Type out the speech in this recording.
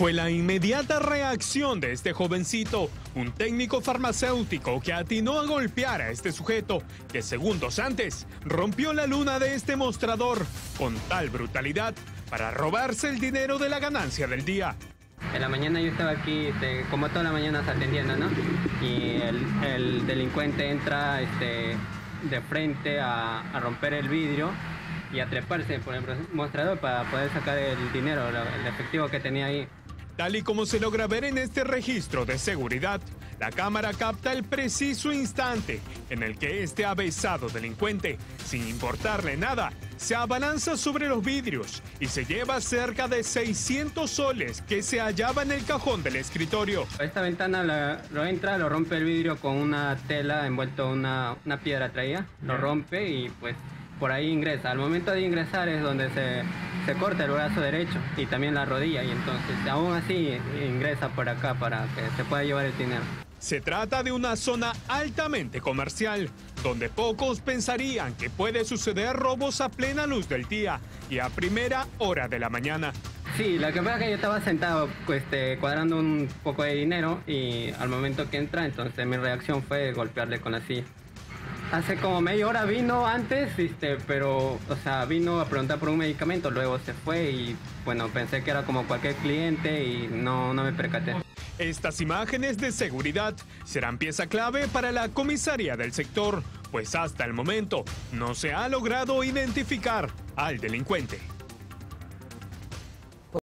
fue la inmediata reacción de este jovencito, un técnico farmacéutico que atinó a golpear a este sujeto, que segundos antes rompió la luna de este mostrador con tal brutalidad para robarse el dinero de la ganancia del día. En la mañana yo estaba aquí, este, como toda la mañana atendiendo, ¿no? Y el, delincuente entra este, de frente a romper el vidrio y a treparse por el mostrador para poder sacar el dinero, el efectivo que tenía ahí. Tal y como se logra ver en este registro de seguridad, la cámara capta el preciso instante en el que este avesado delincuente, sin importarle nada, se abalanza sobre los vidrios y se lleva cerca de 600 soles que se hallaba en el cajón del escritorio. Esta ventana lo entra, lo rompe el vidrio con una tela envuelto una, una piedra traía, lo rompe y pues por ahí ingresa. Al momento de ingresar es donde se, se corta el brazo derecho y también la rodilla y entonces aún así ingresa por acá para que se pueda llevar el dinero. Se trata de una zona altamente comercial, donde pocos pensarían que puede suceder robos a plena luz del día y a primera hora de la mañana. Sí, lo que pasa es que yo estaba sentado pues, este, cuadrando un poco de dinero y al momento que entra, entonces mi reacción fue golpearle con la silla. Hace como media hora vino antes, este, pero, o sea, vino a preguntar por un medicamento, luego se fue y, bueno, pensé que era como cualquier cliente y no, no me percaté. Estas imágenes de seguridad serán pieza clave para la comisaría del sector, pues hasta el momento no se ha logrado identificar al delincuente.